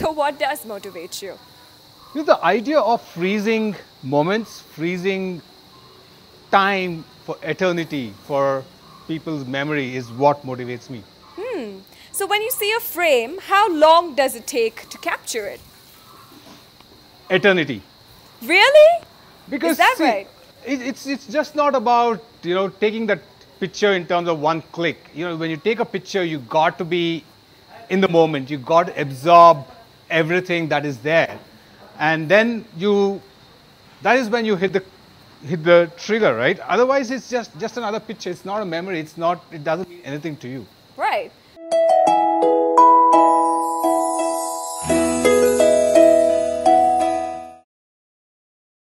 So what does motivate you? You know, the idea of freezing moments, freezing time for eternity, for people's memory is what motivates me. Hmm. So when you see a frame, how long does it take to capture it? Eternity. Really? Because that see, right? It, it's it's just not about you know taking that picture in terms of one click. You know, when you take a picture, you got to be in the moment. You got to absorb everything that is there, and then you. That is when you hit the hit the trigger, right? Otherwise, it's just just another picture. It's not a memory. It's not. It doesn't mean anything to you. Right.